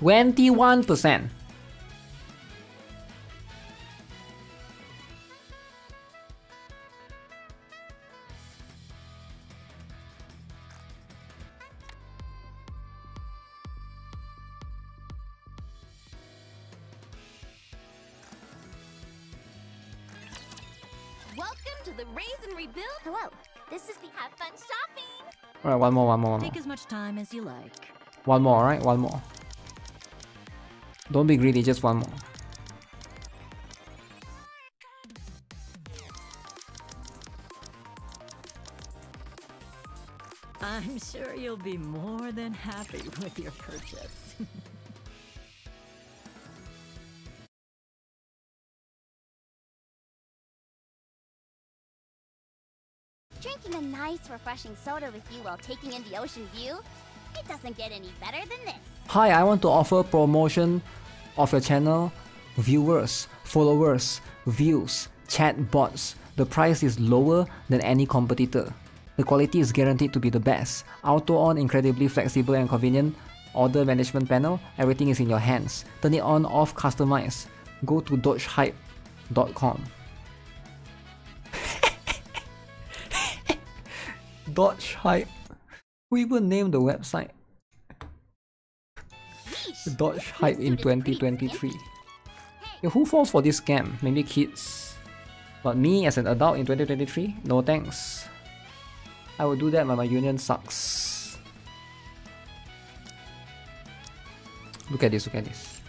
21%. Welcome to the Raise and Rebuild. Hello, this is the Have Fun Shopping. Alright, one more, one more, one more. Take as much time as you like. One more, alright? One more. Don't be greedy, just one more. I'm sure you'll be more than happy with your purchase. Drinking a nice, refreshing soda with you while taking in the ocean view? It doesn't get any better than this. Hi, I want to offer promotion of your channel, viewers, followers, views, chat bots. The price is lower than any competitor. The quality is guaranteed to be the best. Auto on incredibly flexible and convenient. Order management panel, everything is in your hands. Turn it on, off, customize. Go to dodgehype.com. Dodge Hype. Who even named the website? Dodge Hype in swimsuit is pretty 2023. Yeah, who falls for this scam? Maybe kids. But me as an adult in 2023? No thanks. I will do that when my union sucks. Look at this, look at this.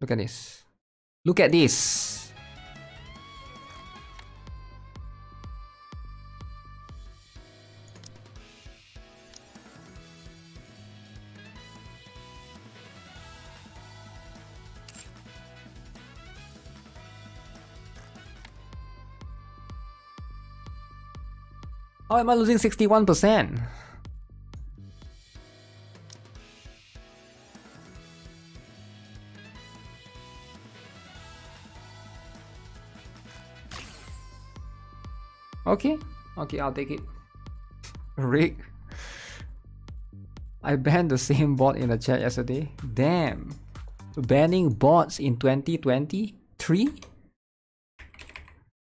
Look at this. Look at this! How am I losing 61%? Okay, okay, I'll take it. Rick. I banned the same bot in the chat yesterday. Damn. Banning bots in 2023?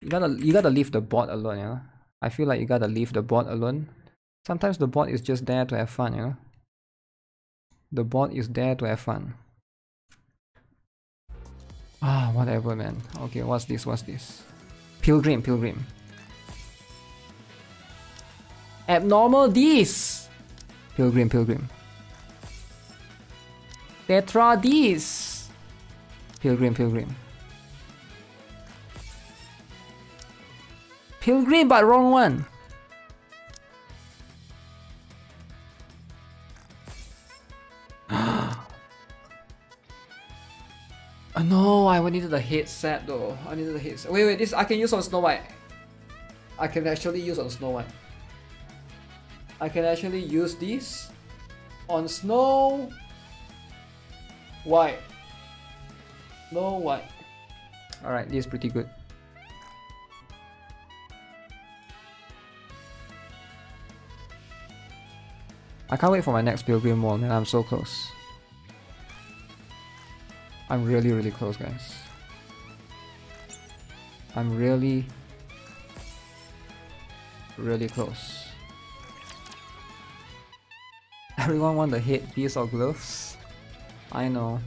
You gotta you gotta leave the bot alone. I feel like you gotta leave the bot alone. Sometimes the bot is just there to have fun, you know. The bot is there to have fun. Ah, whatever, man. Okay, what's this? What's this? Pilgrim, pilgrim. Abnormal this. Pilgrim, pilgrim. Tetra this. Pilgrim, pilgrim. Pilgrim, but wrong one. Uh, no, I needed the headset though. I needed the headset. Wait, wait, this I can use on Snow White. I can actually use on Snow White. I can actually use this on Snow White. Snow White. Alright, this is pretty good. I can't wait for my next Pilgrim Wall, man. I'm so close. I'm really, really close, guys. I'm really, really close. Everyone want the headpiece or gloves? I know.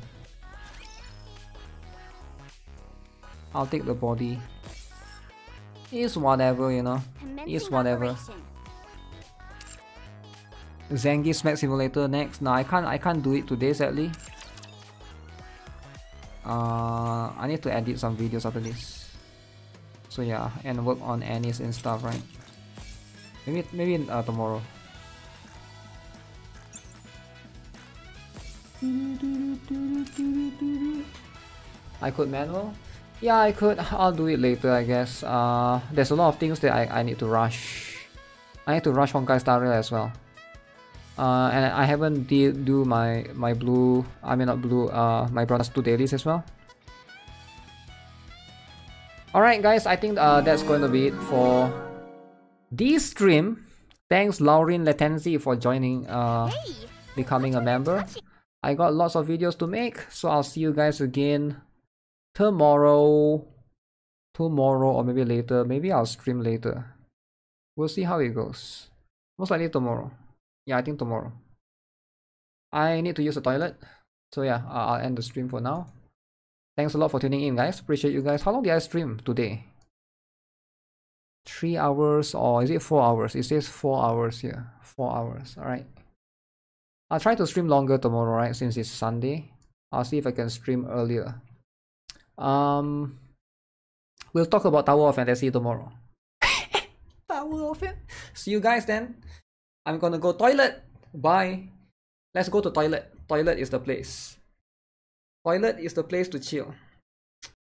I'll take the body. It's whatever, you know. It's whatever. Zangief Smack Simulator next. No, I can't. I can't do it today, sadly. Uh, I need to edit some videos after this. So yeah, and work on Anis and stuff, right? Maybe maybe uh, tomorrow. I could manual. Yeah, I could. I'll do it later, I guess. Uh, there's a lot of things that I, I need to rush. I need to rush Honkai Star Rail as well. Uh, and I haven't did do my my blue. I mean not blue. Uh, my bronze two dailies as well. All right, guys. I think uh, that's going to be it for this stream. Thanks, Lauren Latency, for joining. Uh, Hey, becoming a member. I got lots of videos to make, so I'll see you guys again tomorrow. Tomorrow or maybe later. Maybe I'll stream later. We'll see how it goes. Most likely tomorrow. Yeah, I think tomorrow. I need to use the toilet. So yeah, I'll end the stream for now. Thanks a lot for tuning in, guys. Appreciate you guys. How long did I stream today? Three hours or is it four hours? It says four hours here. Four hours. Alright. I'll try to stream longer tomorrow, right? Since it's Sunday. I'll see if I can stream earlier. Um, we'll talk about Tower of Fantasy tomorrow. Tower of Fantasy. See you guys then. I'm gonna go toilet. Bye. Let's go to toilet. Toilet is the place. Toilet is the place to chill.